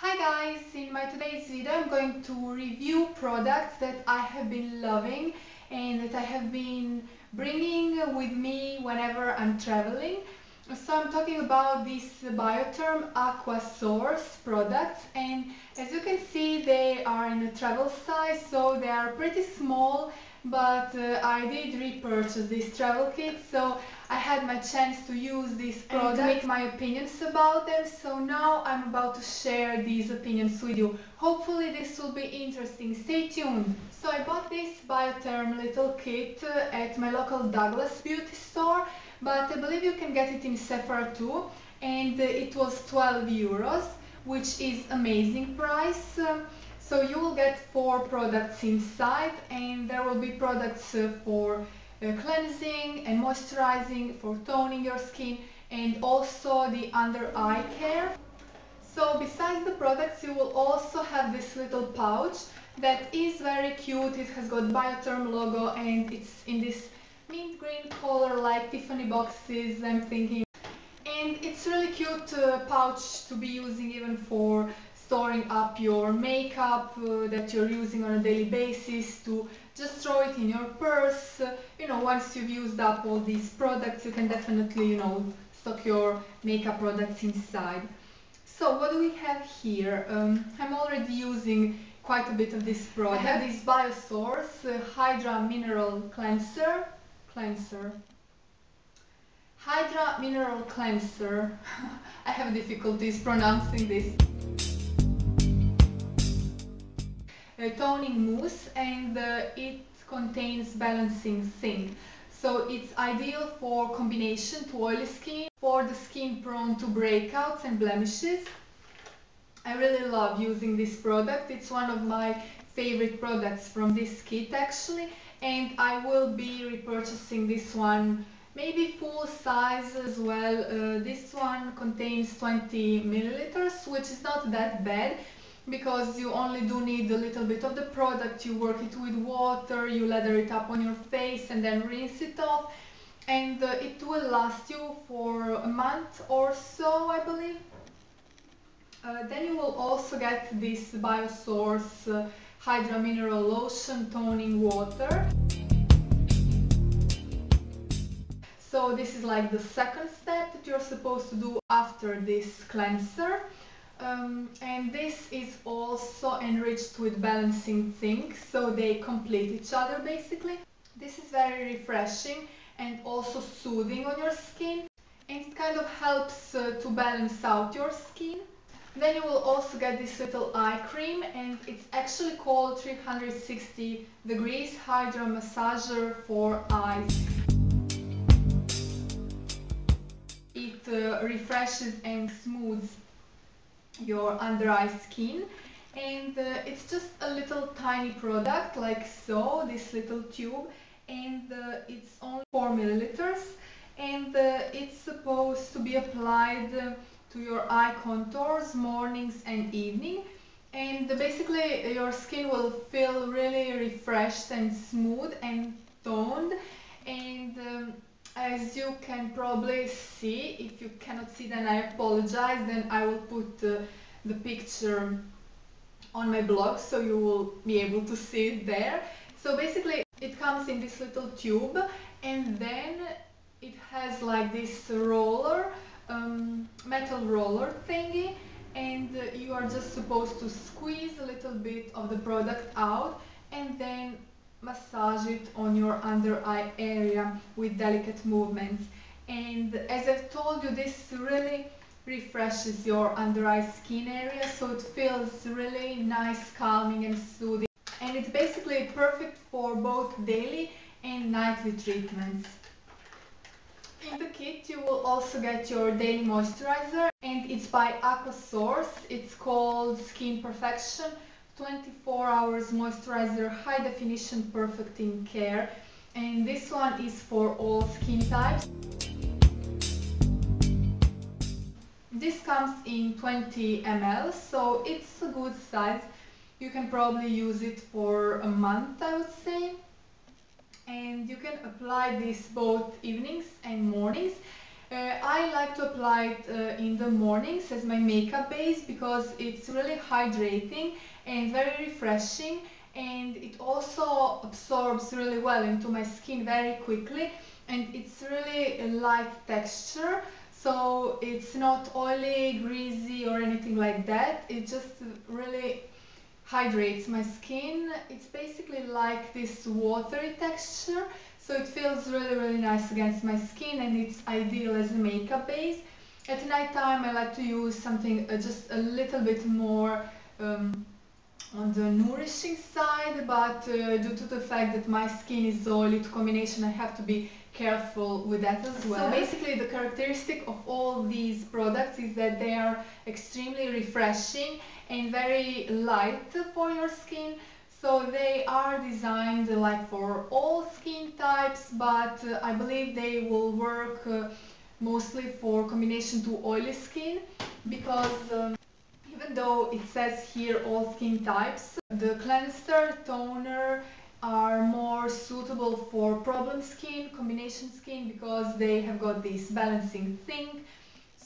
Hi guys, in my today's video I'm going to review products that I have been loving and that I have been bringing with me whenever I'm traveling. So I'm talking about these Biotherm Aqua Source products and as you can see they are in a travel size so they are pretty small but uh, I did repurchase this travel kit so I had my chance to use these products and make my opinions about them so now I'm about to share these opinions with you. Hopefully this will be interesting. Stay tuned. So I bought this Biotherm little kit uh, at my local Douglas beauty store but I believe you can get it in Sephora too and uh, it was 12 euros which is amazing price. So you will get four products inside and there will be products uh, for cleansing and moisturizing, for toning your skin and also the under eye care. So besides the products you will also have this little pouch that is very cute. It has got Biotherm logo and it's in this mint green color like Tiffany boxes I'm thinking. And it's really cute uh, pouch to be using even for storing up your makeup uh, that you're using on a daily basis to just throw it in your purse. You know, once you've used up all these products, you can definitely, you know, stock your makeup products inside. So what do we have here? Um, I'm already using quite a bit of this product. I have this Biosource uh, Hydra Mineral Cleanser. Cleanser. Hydra Mineral Cleanser. I have difficulties pronouncing this. Toning mousse and uh, it contains balancing zinc. So it's ideal for combination to oily skin, for the skin prone to breakouts and blemishes. I really love using this product. It's one of my favorite products from this kit actually and I will be repurchasing this one maybe full size as well. Uh, this one contains 20 milliliters which is not that bad because you only do need a little bit of the product, you work it with water, you lather it up on your face and then rinse it off and uh, it will last you for a month or so I believe. Uh, then you will also get this Biosource uh, Hydra Mineral Lotion Toning Water. So this is like the second step that you're supposed to do after this cleanser. Um, and this is also enriched with balancing zinc, so they complete each other basically. This is very refreshing and also soothing on your skin and it kind of helps uh, to balance out your skin. Then you will also get this little eye cream and it's actually called 360 degrees hydro massager for eyes. It uh, refreshes and smooths your under eye skin. And uh, it's just a little tiny product like so this little tube. And uh, it's only 4 milliliters. And uh, it's supposed to be applied uh, to your eye contours mornings and evening. And basically your skin will feel really refreshed and smooth and toned. And um, as you can probably see, if you cannot see then I apologize, then I will put uh, the picture on my blog so you will be able to see it there. So basically it comes in this little tube and then it has like this roller, um, metal roller thingy and uh, you are just supposed to squeeze a little bit of the product out and then massage it on your under eye area with delicate movements and as I've told you this really refreshes your under eye skin area so it feels really nice calming and soothing and it's basically perfect for both daily and nightly treatments. In the kit you will also get your daily moisturizer and it's by Aquasource. It's called Skin Perfection 24 hours moisturizer high definition perfecting care. And this one is for all skin types. This comes in 20 ml so it's a good size. You can probably use it for a month I would say. And you can apply this both evenings and mornings like to apply it uh, in the mornings as my makeup base because it's really hydrating and very refreshing and it also absorbs really well into my skin very quickly and it's really a light texture so it's not oily, greasy or anything like that. It just really hydrates my skin. It's basically like this watery texture so it feels really really nice against my skin and it's ideal as a makeup base. At night time I like to use something uh, just a little bit more um, on the nourishing side but uh, due to the fact that my skin is oily to combination I have to be careful with that as well. So basically the characteristic of all these products is that they are extremely refreshing and very light for your skin so they are designed like for all skin types but uh, I believe they will work uh, mostly for combination to oily skin because um, even though it says here all skin types, the cleanser, toner are more suitable for problem skin, combination skin because they have got this balancing thing.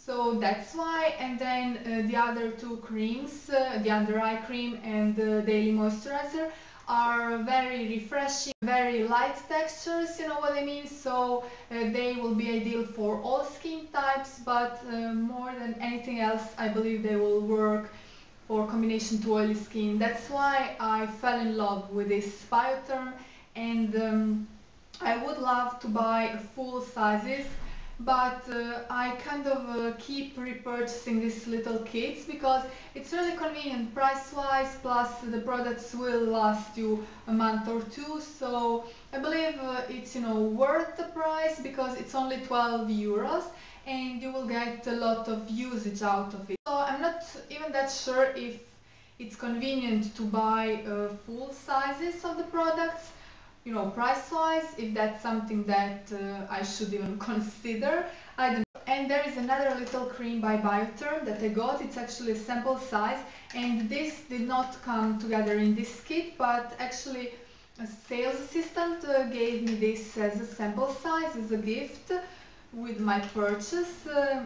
So that's why and then uh, the other two creams, uh, the under eye cream and the daily moisturizer are very refreshing, very light textures, you know what I mean? So uh, they will be ideal for all skin types, but uh, more than anything else, I believe they will work for combination to oily skin. That's why I fell in love with this Biotherm and um, I would love to buy full sizes but uh, I kind of uh, keep repurchasing these little kits because it's really convenient price wise plus the products will last you a month or two so I believe uh, it's you know worth the price because it's only 12 euros and you will get a lot of usage out of it. So I'm not even that sure if it's convenient to buy uh, full sizes of the products you know, price-wise, if that's something that uh, I should even consider. I don't and there is another little cream by Biotherm that I got. It's actually a sample size and this did not come together in this kit but actually a sales assistant uh, gave me this as a sample size as a gift with my purchase. Uh,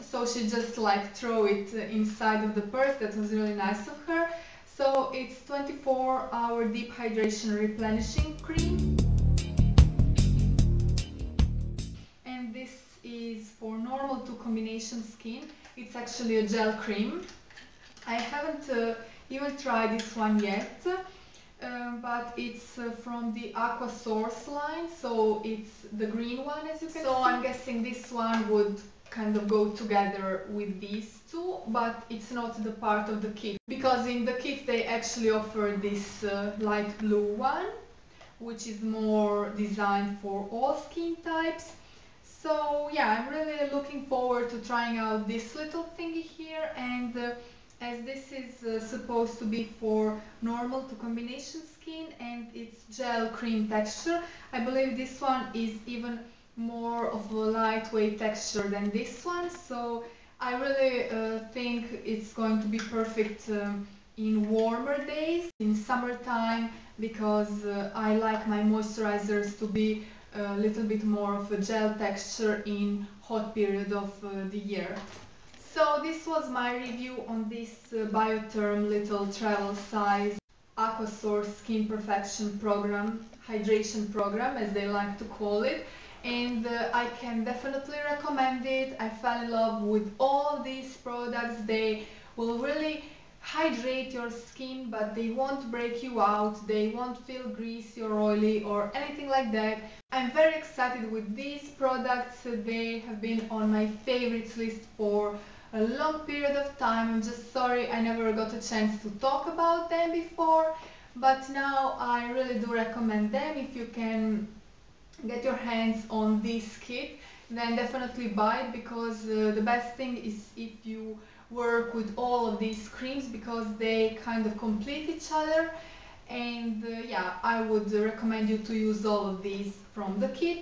so she just like threw it inside of the purse. That was really nice of her. So it's 24 hour deep hydration replenishing cream. And this is for normal to combination skin. It's actually a gel cream. I haven't uh, even tried this one yet. Um, but it's uh, from the Aqua Source line, so it's the green one as you can so see. So I'm guessing this one would kind of go together with these two, but it's not the part of the kit. Because in the kit they actually offer this uh, light blue one, which is more designed for all skin types. So yeah, I'm really looking forward to trying out this little thingy here and uh, as this is uh, supposed to be for normal to combination skin and it's gel cream texture, I believe this one is even more of a lightweight texture than this one so I really uh, think it's going to be perfect um, in warmer days, in summertime because uh, I like my moisturizers to be a little bit more of a gel texture in hot period of uh, the year. So this was my review on this uh, Biotherm little travel size Aquasource Skin Perfection program, hydration program as they like to call it and uh, I can definitely recommend it. I fell in love with all these products. They will really hydrate your skin but they won't break you out. They won't feel greasy or oily or anything like that. I'm very excited with these products. They have been on my favorites list for a long period of time. I'm just sorry I never got a chance to talk about them before but now I really do recommend them if you can get your hands on this kit then definitely buy it because uh, the best thing is if you work with all of these creams because they kind of complete each other. And uh, yeah I would recommend you to use all of these from the kit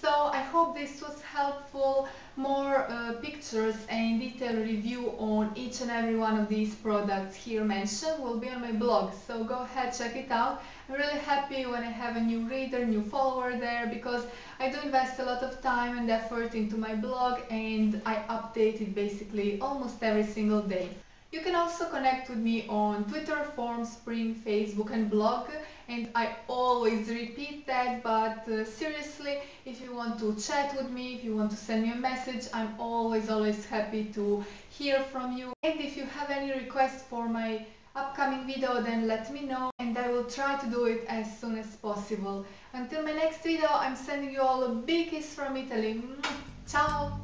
So I hope this was helpful. More uh, pictures and detailed review on each and every one of these products here mentioned will be on my blog. So go ahead, check it out. I'm really happy when I have a new reader, new follower there because I do invest a lot of time and effort into my blog and I update it basically almost every single day. You can also connect with me on Twitter, Formspring, Facebook and blog and I always repeat that but uh, seriously if you want to chat with me, if you want to send me a message I'm always always happy to hear from you and if you have any requests for my upcoming video then let me know and I will try to do it as soon as possible. Until my next video I'm sending you all a big kiss from Italy. Ciao!